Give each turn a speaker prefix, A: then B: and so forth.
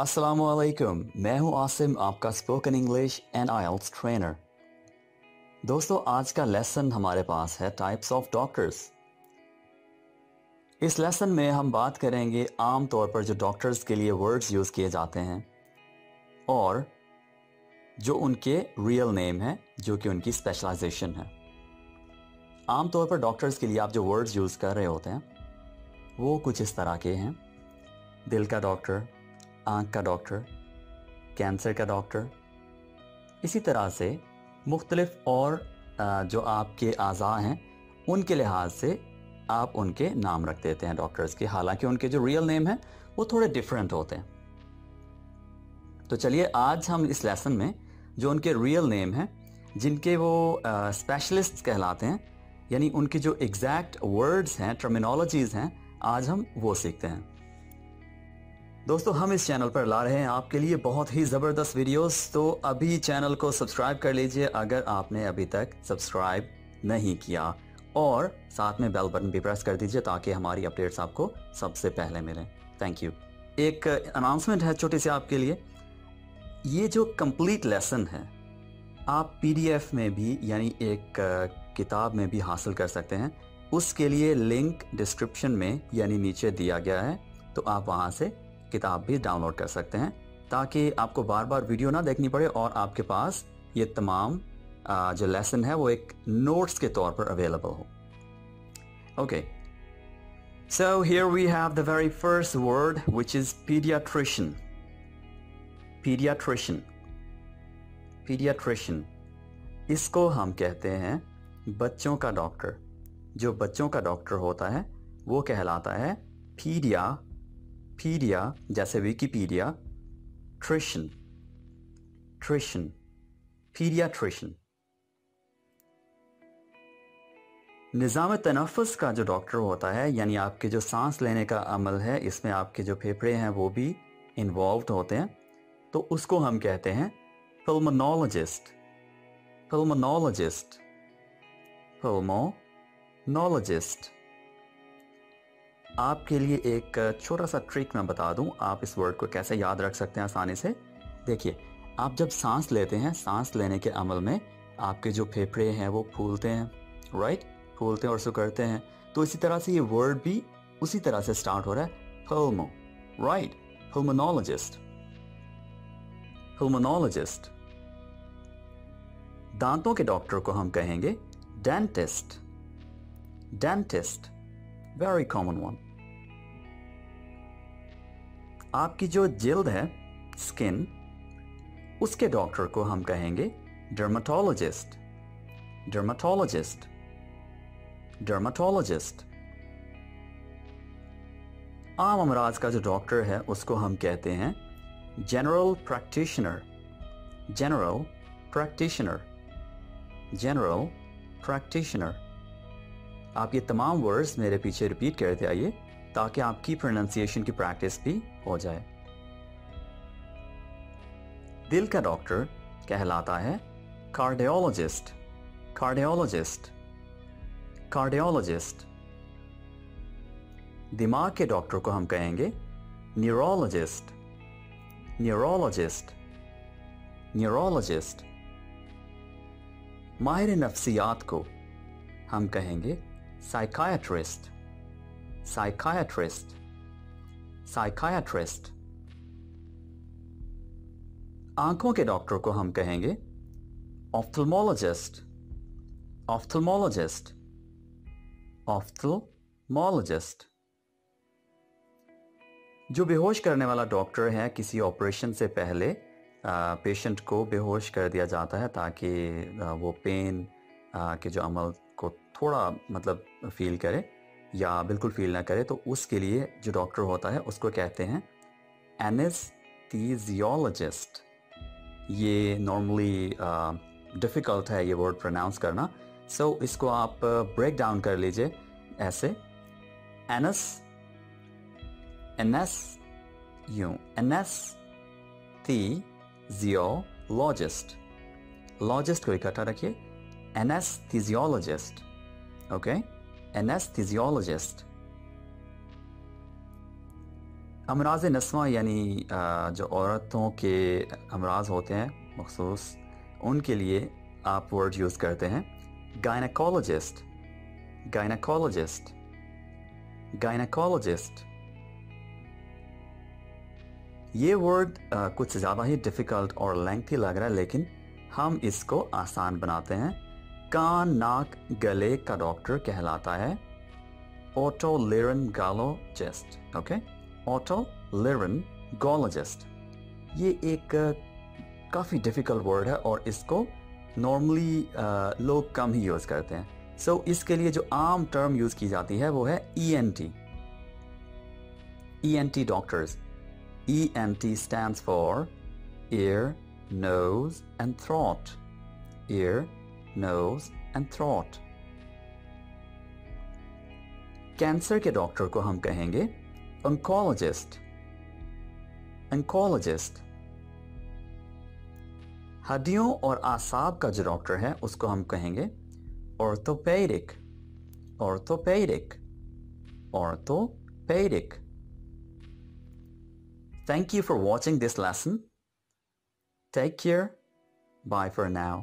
A: असलकुम मैं हूँ आसिम, आपका spoken English and IELTS trainer दोस्तों, आज का लेसन हमारे पास है टाइप्स ऑफ़ डॉक्टर्स इस लेसन में हम बात करेंगे आम तौर पर जो डॉक्टर्स के लिए वर्ड्स यूज़ किए जाते हैं और जो उनके रियल नेम है, जो कि उनकी स्पेशलाइजेशन है। आमतौर पर डॉक्टर्स के लिए आप जो वर्ड्स यूज़ कर रहे होते हैं, वो कुछ इस तरह के हैं। दिल का डॉक्टर आँख का डॉक्टर कैंसर का डॉक्टर इसी तरह से मुख्तलिफ़ और जो आपके अज़ा हैं, उनके लिहाज से आप उनके नाम रख देते हैं डॉक्टर्स के। हालाँकि उनके जो रियल नेम हैं, वो थोड़े डिफरेंट होते हैं। तो चलिए आज हम इस लेसन में जो उनके रियल नेम हैं, जिनके वो स्पेशलिस्ट कहलाते हैं, यानी उनके जो एग्जैक्ट वर्ड्स हैं टर्मिनोलॉजीज़ हैं, आज हम वो सीखते हैं। दोस्तों, हम इस चैनल पर ला रहे हैं आपके लिए बहुत ही ज़बरदस्त वीडियोस तो अभी चैनल को सब्सक्राइब कर लीजिए अगर आपने अभी तक सब्सक्राइब नहीं किया। और साथ में बेल बटन भी प्रेस कर दीजिए ताकि हमारी अपडेट्स आपको सबसे पहले मिलें। थैंक यू एक अनाउंसमेंट है छोटी सी आपके लिए। ये जो कंप्लीट लेसन है, आप पीडीएफ में भी, यानी एक किताब में भी हासिल कर सकते हैं। उसके लिए लिंक डिस्क्रिप्शन में, यानी नीचे दिया गया है तो आप वहाँ से किताब भी डाउनलोड कर सकते हैं, ताकि आपको बार बार वीडियो ना देखनी पड़े और आपके पास ये तमाम जो लेसन है वो एक नोट्स के तौर पर अवेलेबल हो। Okay so here we have the very first word which is pediatrician pediatrician pediatrician इसको हम कहते हैं बच्चों का डॉक्टर जो बच्चों का डॉक्टर होता है, वो कहलाता है पीडिया पीडिया जैसे विकीपीडिया ट्रिशन ट्रिशन पीडियाट्रिशन निज़ाम तनफ़स का जो डॉक्टर होता है, यानी आपके जो सांस लेने का अमल है, इसमें आपके जो फेफड़े हैं, वो भी इन्वॉल्व होते हैं। तो उसको हम कहते हैं फिल्मोनोलॉजिस्ट फिल्मोनोलॉजिस्ट फिल्मोनोलॉजिस्ट आपके लिए एक छोटा सा ट्रिक मैं बता दूँ, आप इस वर्ड को कैसे याद रख सकते हैं आसानी से। देखिए, आप जब सांस लेते हैं, सांस लेने के अमल में आपके जो फेफड़े हैं, वो फूलते हैं राइट फूलते हैं और सुकड़ते हैं। तो इसी तरह से ये वर्ड भी उसी तरह से स्टार्ट हो रहा है। फिल्मो राइट फिल्मोनोलॉजिस्ट फिल्मोनोलॉजिस्ट दांतों के डॉक्टर को हम कहेंगे dentist dentist very common one आपकी जो जिल्द है स्किन उसके डॉक्टर को हम कहेंगे डर्माटोलॉजिस्ट डर्माटोलॉजिस्ट डर्माटोलॉजिस्ट आम अमराज का जो डॉक्टर है, उसको हम कहते हैं general practitioner general practitioner general practitioner आप ये तमाम वर्ड्स मेरे पीछे रिपीट करते आइए। ताकि आपकी प्रोनाउंसिएशन की प्रैक्टिस भी हो जाए। दिल का डॉक्टर कहलाता है कार्डियोलॉजिस्ट कार्डियोलॉजिस्ट कार्डियोलॉजिस्ट दिमाग के डॉक्टर को हम कहेंगे न्यूरोलॉजिस्ट न्यूरोलॉजिस्ट न्यूरोलॉजिस्ट माहिर नफ्सियात को हम कहेंगे साइकायाट्रिस्ट साइकायाट्रिस्ट साइकायाट्रिस्ट आँखों के डॉक्टर को हम कहेंगे ऑफ्थल्मोलॉजिस्ट ऑफ्थल्मोलॉजिस्ट ऑफ्थल्मोलॉजिस्ट जो बेहोश करने वाला डॉक्टर है, किसी ऑपरेशन से पहले पेशेंट को बेहोश कर दिया जाता है ताकि वो पेन के जो अमल को थोड़ा मतलब फील करे। या बिल्कुल फील ना करे तो उसके लिए जो डॉक्टर होता है उसको कहते हैं एनेस्थीजियोलॉजिस्ट ये नॉर्मली डिफ़िकल्ट uh, है ये वर्ड प्रोनाउंस करना। सो so, इसको आप ब्रेक uh, डाउन कर लीजिए ऐसे। एनस एनएस यू एनएस थी जियोलॉजिस्ट लॉजिस्ट को इकट्ठा रखिए। Anesthesiologist okay? Anesthesiologist. अमराज नस्वा यानी जो औरतों के अमराज होते हैं, मखसूस, उनके लिए आप वर्ड यूज़ करते हैं। गायनाकोलॉजिस्ट गायनाकोलॉजिस्ट गायनाकोलॉजिस्ट ये वर्ड कुछ ज़्यादा ही डिफ़िकल्ट और लेंथी लग रहा है, लेकिन हम इसको आसान बनाते हैं। कान नाक गले का डॉक्टर कहलाता है। ओटोलिरन गालोजिस्ट ओके? ओटोलिरन गोलोजिस्ट ये एक काफ़ी डिफ़िकल्ट वर्ड है और इसको नॉर्मली लोग कम ही यूज़ करते हैं। सो so, इसके लिए जो आम टर्म यूज़ की जाती है वो है E N T E N T doctors E N T stand for ear, nose and throat. Ear, nose, and throat. Cancer के डॉक्टर को हम कहेंगे अंकोलॉजिस्ट अंकोलॉजिस्ट हड्डियों और आसाब का जो डॉक्टर है उसको हम कहेंगे orthopedic orthopedic orthopedic thank you for watching this lesson take care bye for now